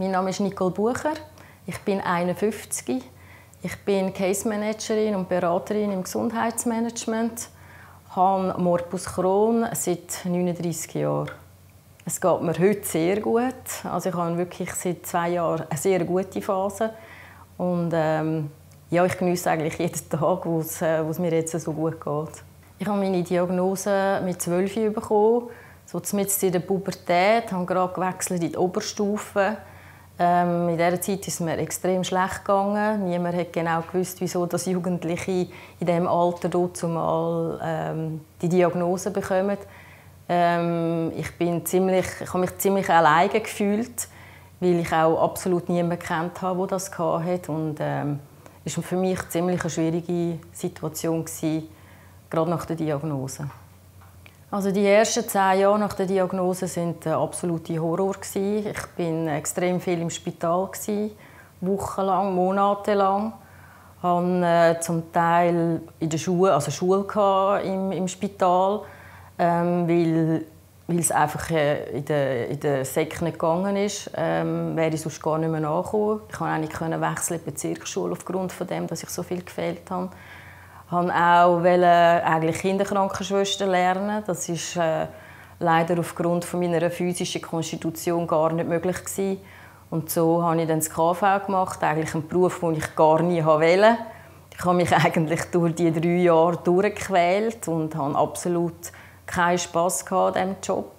Mein Name ist Nicole Bucher. Ich bin 51. Ich bin Case Managerin und Beraterin im Gesundheitsmanagement. Ich habe Morbus Crohn seit 39 Jahren. Es geht mir heute sehr gut. Also ich habe wirklich seit zwei Jahren eine sehr gute Phase. Und ähm, ja, ich genieße eigentlich jeden Tag, wo es, äh, wo es mir jetzt so gut geht. Ich habe meine Diagnose mit 12 bekommen, so mitten in der Pubertät, habe gerade gewechselt in die Oberstufe. Ähm, in dieser Zeit ist es mir extrem schlecht gegangen. Niemand hat genau gewusst, wieso das Jugendliche in diesem Alter zumal ähm, die Diagnose bekommen. Ähm, ich, bin ziemlich, ich habe mich ziemlich alleine gefühlt, weil ich auch absolut niemanden kennt habe, der das hatte. Und ähm, es war für mich ziemlich eine schwierige Situation, gewesen, gerade nach der Diagnose. Also die ersten zehn Jahre nach der Diagnose sind der absolute Horror. Ich bin extrem viel im Spital wochenlang, monatelang. Ich hatte äh, zum Teil in der Schule, also Schule im, im Spital ähm, weil, weil es einfach äh, in der, in der Sek nicht gegangen ist, ähm, wäre ich sonst gar nicht mehr nachgekommen. Ich konnte nicht wechseln in die Bezirksschule aufgrund dem, dass ich so viel gefehlt habe. Wollte auch eigentlich Kinderkrankenschwester lernen. Das ist äh, leider aufgrund von meiner physischen Konstitution gar nicht möglich gewesen. Und so habe ich dann das KV gemacht, eigentlich einen Beruf, den ich gar nie wollte. Ich habe mich eigentlich durch die drei Jahre durchgequält und habe absolut keinen Spass an diesem Job.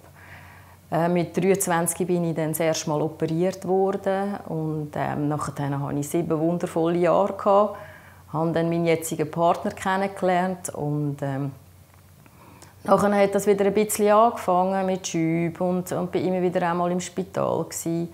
Äh, mit 23 bin ich dann das erste Mal operiert worden und ähm, nachher hatte ich sieben wundervolle Jahre gehabt. Habe dann meinen jetzigen Partner kennengelernt und ähm, nachher hat das wieder ein bisschen angefangen mit Schüben und, und bin immer wieder einmal im Spital gewesen.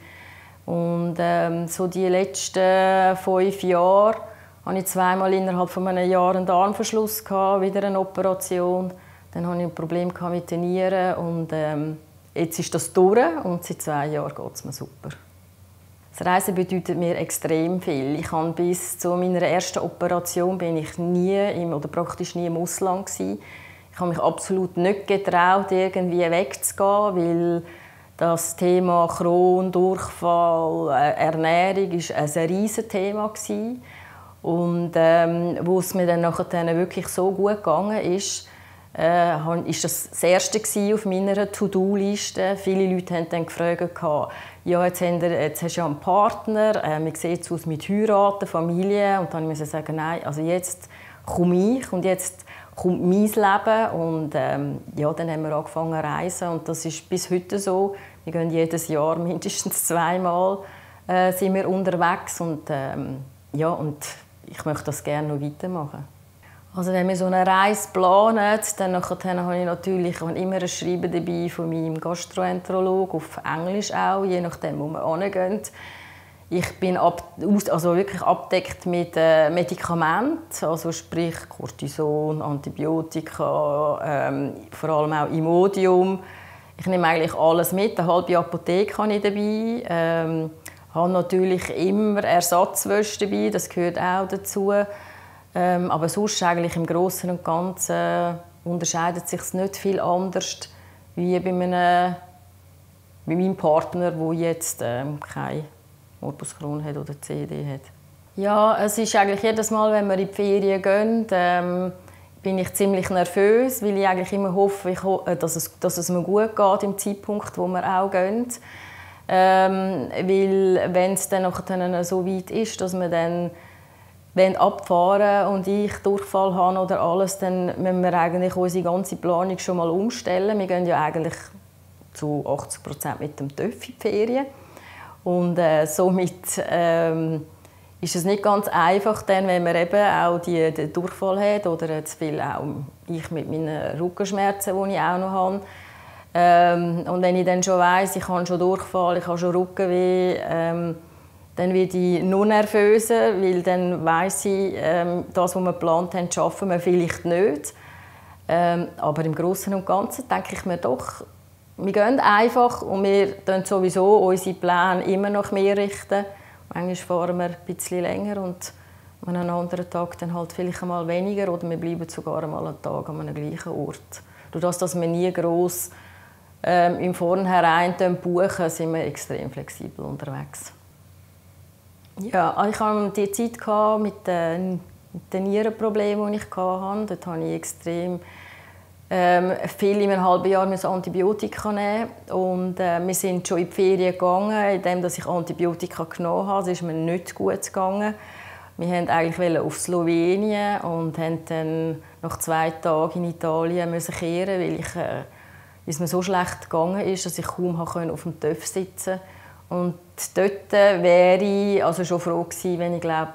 und ähm, so die letzten fünf Jahre hatte ich zweimal innerhalb von einem Jahr einen Darmverschluss gehabt, wieder eine Operation dann hatte ich ein Problem mit den Nieren und ähm, jetzt ist das durch und seit zwei Jahren geht es mir super. Das Reisen bedeutet mir extrem viel. Ich habe bis zu meiner ersten Operation bin ich nie im, oder praktisch nie im Ausland gewesen. Ich habe mich absolut nicht getraut, irgendwie wegzugehen, weil das Thema Kron, Durchfall, äh, Ernährung ist ein riesiges Thema gewesen. Und ähm, wo es mir dann nachher wirklich so gut gegangen ist, äh, ist das erste auf meiner To-Do-Liste. Viele Leute haben dann gefragt, ja, jetzt, haben wir, jetzt hast du ja einen Partner, äh, wie sieht es aus mit Heiraten, Familie? Und dann musste ich sagen, nein, also jetzt komme ich und jetzt kommt mein Leben. Und ähm, ja, dann haben wir angefangen zu reisen und das ist bis heute so. Wir gehen jedes Jahr mindestens zweimal äh, sind wir unterwegs und, ähm, ja, und ich möchte das gerne noch weitermachen. Also wenn wir so eine Reise planen, dann, habe ich natürlich immer ein Schreiben dabei von meinem Gastroenterolog, auf Englisch auch, je nachdem, wo wir hingehen. Ich bin ab, also wirklich abdeckt mit äh, Medikamenten, also sprich Cortison, Antibiotika, ähm, vor allem auch Imodium. Ich nehme eigentlich alles mit, eine halbe Apotheke habe ich dabei. Ähm, habe natürlich immer Ersatzwäsche dabei, das gehört auch dazu. Ähm, aber sonst eigentlich im Großen und Ganzen unterscheidet sich nicht viel anders wie bei, einem, bei meinem Partner, der jetzt ähm, kein Morbus Crohn hat oder CD hat. Ja, es ist eigentlich jedes Mal, wenn wir in die Ferien gehen, ähm, bin ich ziemlich nervös, weil ich eigentlich immer hoffe, ho äh, dass, es, dass es mir gut geht im Zeitpunkt, wo wir auch gehen. Ähm, weil wenn es dann so weit ist, dass man dann wenn abfahren und ich Durchfall habe oder alles, dann müssen wir eigentlich unsere ganze Planung schon mal umstellen. Wir gehen ja eigentlich zu 80 Prozent mit dem TÜV in die Ferien. Und äh, somit ähm, ist es nicht ganz einfach, dann, wenn man eben auch die, den Durchfall hat oder zu viel auch ich mit meinen Rückenschmerzen, die ich auch noch habe. Ähm, und wenn ich dann schon weiss, ich habe schon Durchfall, ich habe schon Rückenweh, ähm, dann werde ich noch nervöser, weil dann weiss ich, ähm, das, was wir geplant haben, schaffen wir vielleicht nicht. Ähm, aber im Großen und Ganzen denke ich mir doch, wir gehen einfach und wir tun sowieso unsere Pläne immer noch mehr richten. Manchmal fahren wir ein bisschen länger und an einem anderen Tag dann halt vielleicht einmal weniger oder wir bleiben sogar einmal einen Tag an einem gleichen Ort. Durch das, dass wir nie gross ähm, im Vornherein buchen, sind wir extrem flexibel unterwegs. Ja, ich hatte die Zeit mit den, mit den Nierenproblemen, die ich hatte. Dort habe ich extrem ähm, viel in einem halben Jahr Antibiotika nehmen und äh, wir sind schon in die Ferien gegangen, indem ich Antibiotika genommen habe. Es ist mir nicht gut gegangen. Wir wollten eigentlich auf Slowenien und haben dann nach zwei Tagen in Italien müssen kehren, weil ich, äh, es mir so schlecht gegangen ist, dass ich kaum auf dem Töpf sitzen konnte. Und dort wäre ich also schon froh gewesen, wenn ich glaube,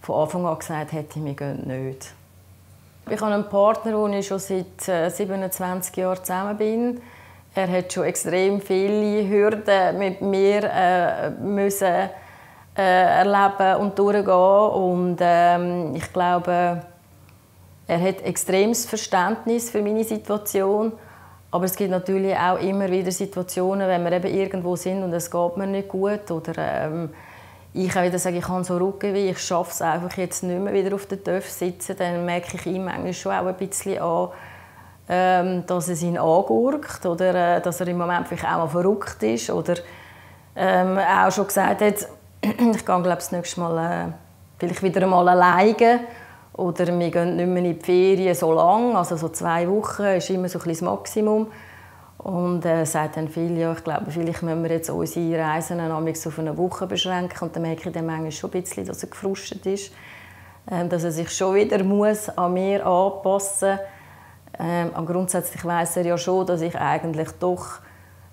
von Anfang an gesagt hätte, wir gehen nicht. Ich habe einen Partner, mit dem ich schon seit 27 äh, Jahren zusammen bin. Er hat schon extrem viele Hürden mit mir äh, müssen äh, erleben und durchgehen. Und ähm, ich glaube, er hat extremes Verständnis für meine Situation. Aber es gibt natürlich auch immer wieder Situationen, wenn wir eben irgendwo sind und es geht mir nicht gut oder ähm, ich auch wieder sage, ich habe so Rückenweh, ich schaffe es einfach jetzt nicht mehr wieder auf den Töpf sitzen, dann merke ich ihm manchmal schon auch ein bisschen an, ähm, dass es ihn angurkt oder äh, dass er im Moment vielleicht auch mal verrückt ist oder ähm, auch schon gesagt hat, ich gehe glaube das nächste Mal äh, vielleicht wieder einmal alleine oder wir gehen nicht mehr in die Ferien so lang, also so zwei Wochen ist immer so ein das Maximum. Und äh, sagt dann viel, ja, ich glaube, vielleicht müssen wir jetzt unsere Reisen auf eine Woche beschränken. Und dann merke ich dann manchmal schon ein bisschen, dass er gefrustet ist. Ähm, dass er sich schon wieder muss an mir anpassen muss. Ähm, grundsätzlich weiß er ja schon, dass ich eigentlich doch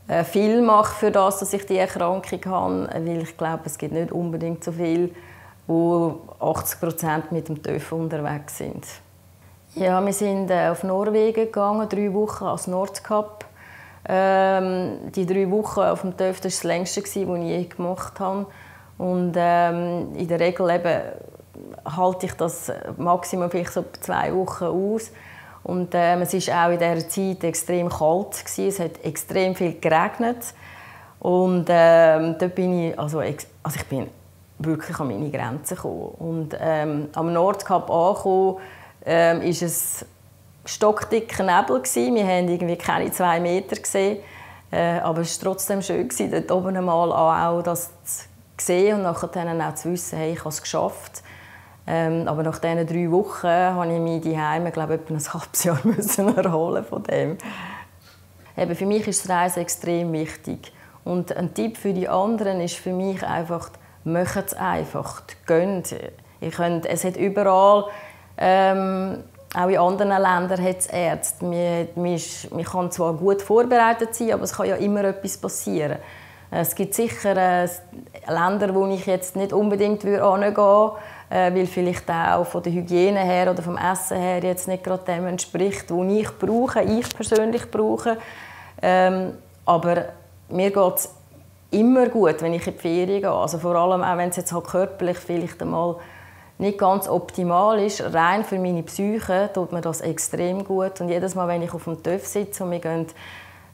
äh, viel mache für das, dass ich die Erkrankung habe, weil ich glaube, es gibt nicht unbedingt so viel, wo 80 Prozent mit dem TÜV unterwegs sind. Ja, wir sind äh, auf Norwegen gegangen, drei Wochen als Nordkap. Ähm, die drei Wochen auf dem TÜV das, das längste, was ich je gemacht habe. Und ähm, in der Regel eben halte ich das Maximum vielleicht so zwei Wochen aus. Und ähm, es war auch in dieser Zeit extrem kalt. Gewesen. Es hat extrem viel geregnet. Und ähm, dort bin ich, also, also ich bin wirklich an meine Grenzen gekommen. Und ähm, am Nordkap angekommen, ähm, ist es stockdicker Nebel gewesen. Wir haben irgendwie keine zwei Meter gesehen, äh, aber es war trotzdem schön gewesen, dort oben einmal auch das zu sehen und nachher dann auch zu wissen, hey, ich habe es geschafft. Ähm, aber nach diesen drei Wochen habe ich mich die Heime, glaube ich, ein halbes Jahr müssen erholen von dem. Eben, für mich ist das Reisen extrem wichtig. Und ein Tipp für die anderen ist für mich einfach, macht es einfach, gönnt. Ihr könnt, es hat überall, ähm, auch in anderen Ländern hat es Ärzte. Man, man, ist, man kann zwar gut vorbereitet sein, aber es kann ja immer etwas passieren. Es gibt sicher äh, Länder, wo ich jetzt nicht unbedingt hingehen würde, äh, weil vielleicht auch von der Hygiene her oder vom Essen her jetzt nicht gerade dem entspricht, was ich brauche, ich persönlich brauche. Ähm, aber mir geht es immer gut, wenn ich in die Ferien gehe. Also vor allem auch, wenn es jetzt halt körperlich vielleicht einmal nicht ganz optimal ist, rein für meine Psyche tut mir das extrem gut. Und jedes Mal, wenn ich auf dem TÜV sitze und wir gehen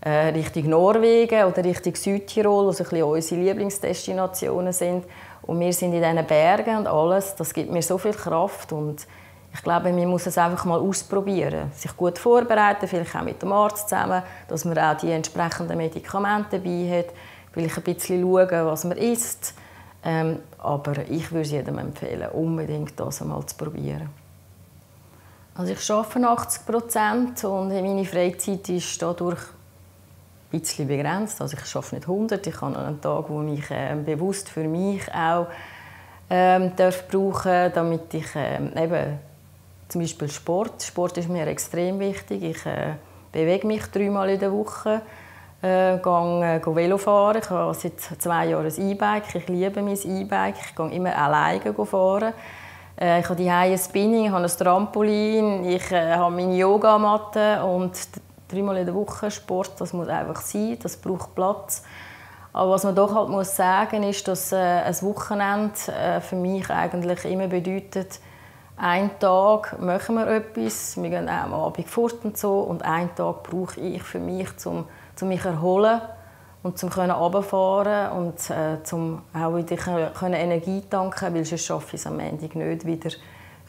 äh, Richtung Norwegen oder Richtung Südtirol, was ein unsere Lieblingsdestinationen sind. Und wir sind in diesen Bergen und alles. Das gibt mir so viel Kraft und ich glaube, man muss es einfach mal ausprobieren. Sich gut vorbereiten, vielleicht auch mit dem Arzt zusammen, dass man auch die entsprechenden Medikamente dabei hat. Vielleicht ein bisschen schauen, was man isst. Ähm, aber ich würde jedem empfehlen, unbedingt das einmal zu probieren. Also ich arbeite 80 Prozent und meine Freizeit ist dadurch ein bisschen begrenzt. Also ich arbeite nicht 100, ich habe einen Tag, wo ich äh, bewusst für mich auch ähm, darf brauchen, damit ich ähm, eben zum Beispiel Sport. Sport ist mir extrem wichtig. Ich äh, bewege mich dreimal in der Woche, äh, gehe, äh, Velo fahren. Ich habe seit zwei Jahren ein E-Bike. Ich liebe mein E-Bike. Ich gehe immer alleine fahren. Äh, ich habe die ein Spinning, ich habe ein Trampolin, ich äh, habe meine Yogamatte und dreimal in der Woche Sport, das muss einfach sein, das braucht Platz. Aber was man doch halt muss sagen ist, dass ein Wochenende für mich eigentlich immer bedeutet, einen Tag machen wir etwas, wir gehen auch am Abend fort und so, und einen Tag brauche ich für mich, um, um mich erholen und zum können runterfahren und äh, zum auch wieder können Energie tanken, weil sonst schaffe ich es am Ende nicht wieder,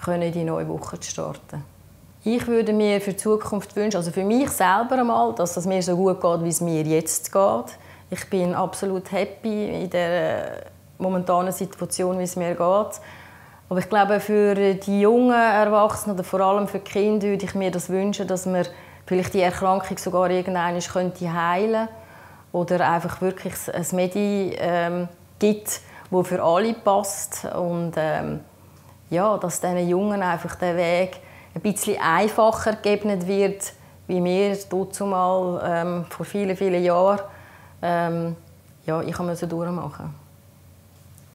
in die neue Woche zu starten. Ich würde mir für die Zukunft wünschen, also für mich selber einmal, dass es mir so gut geht, wie es mir jetzt geht. Ich bin absolut happy in der momentanen Situation, wie es mir geht. Aber ich glaube, für die jungen Erwachsenen oder vor allem für die Kinder würde ich mir das wünschen, dass man vielleicht die Erkrankung sogar irgendwann könnte heilen oder einfach wirklich ein Medi ähm, gibt, wo für alle passt und ähm, ja, dass diesen Jungen einfach der Weg ein bisschen einfacher gegeben wird, wie mir dazu mal ähm, vor vielen vielen Jahren ähm, ja, ich musste durchmachen.